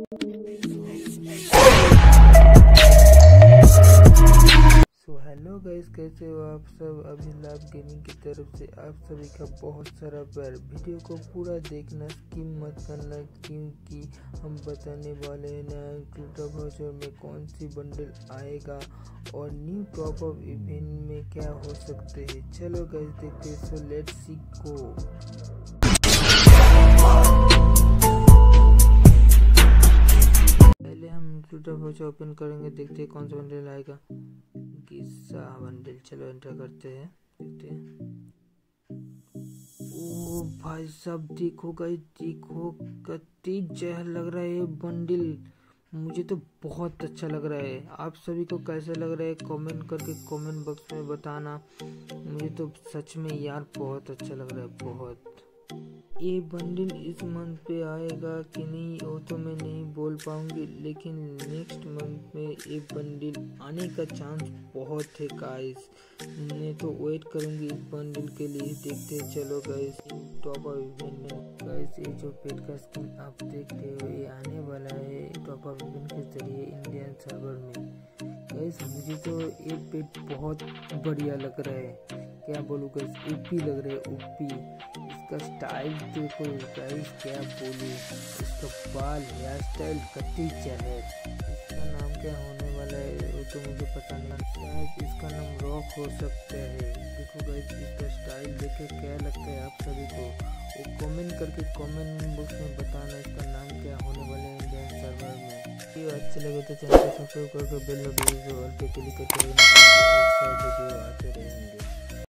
So hello guys कैसे हो आप सब? अभी लाभ गेमिंग की तरफ़ से आप सभी का बहुत सारा प्यार। वीडियो को पूरा देखना स्किप मत करना, क्योंकि हम बताने वाले हैं नया वाउचर में कौन सी बंडल आएगा और न्यू टॉप अप इवेंट में क्या हो सकते हैं। चलो गाइस देखते हैं। सो लेट्स सी गो हम ट्विटर ओपन करेंगे, देखते हैं कौन सा बंडल आएगा। गिस्सा बंडल चलो एंटर करते हैं, देखते हैं। ओ भाई साहब, देखो गाइस देखो कितनी जहर लग रहा है ये बंडल मुझे तो बहुत अच्छा लग रहा है। आप सभी को कैसा लग रहा है कमेंट करके कमेंट बॉक्स में बताना। मुझे तो सच में यार बहुत अच्छा लग रहा है, बहुत। ये बंडल इस मंथ पे आएगा कि नहीं, वो तो मैं पाऊँगी, लेकिन नेक्स्ट मंथ में ये बंडल आने का चांस बहुत है गाइस मैं तो वेट करूँगी इस बंडल के लिए, देखते चलो गाइस टॉप अप इवेंट में गाइस ये जो पेट का स्किन आप देख रहे हो, ये आने वाला है टॉप ऑफ़ इवेंट के ज़रिए इंडियन सर्वर में. गाइस मुझे तो ये पेट बहुत बढ़िया लग रहा है. क्या बोलूँ गाइस ओपी लग रहा है ओपी इसका स्टाइल देखो गाइस क्या बोलूँ? इसका बाल हेयर स्टाइल कति चहर इसका नाम क्या होने वाला है, वो तो मुझे पता नहीं शायद इसका नाम रॉक हो सकता है। देखो गाइस इसका स्टाइल देखे, क्या लगता है आप सभी को? वो कमेंट करके कमेंट बॉक्स में बताना इसका नाम क्या होने वाला है इंडियन सर्वर में। वीडियो अच्छे लगे तो चैनल को सब्सक्राइब करके बेल नोटिफिकेशन ऑल क्लिक करके वीडियो आते रहेंगे।